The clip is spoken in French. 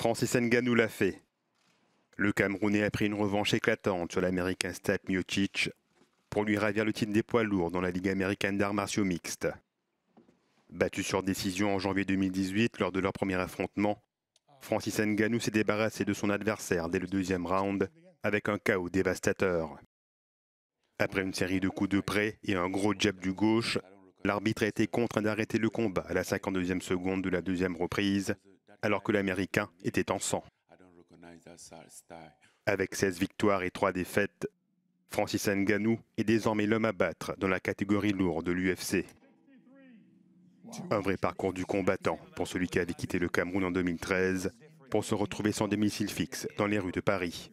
Francis Ngannou l'a fait. Le Camerounais a pris une revanche éclatante sur l'Américain Stipe Miocic pour lui ravir le titre des poids lourds dans la Ligue américaine d'arts martiaux mixtes. Battu sur décision en janvier 2018 lors de leur premier affrontement, Francis Ngannou s'est débarrassé de son adversaire dès le deuxième round avec un chaos dévastateur. Après une série de coups de près et un gros jab du gauche, l'arbitre a été contraint d'arrêter le combat à la 52e seconde de la deuxième reprise, alors que l'Américain était en sang. Avec 16 victoires et 3 défaites, Francis Ngannou est désormais l'homme à battre dans la catégorie lourde de l'UFC. Un vrai parcours du combattant pour celui qui avait quitté le Cameroun en 2013 pour se retrouver sans domicile fixe dans les rues de Paris.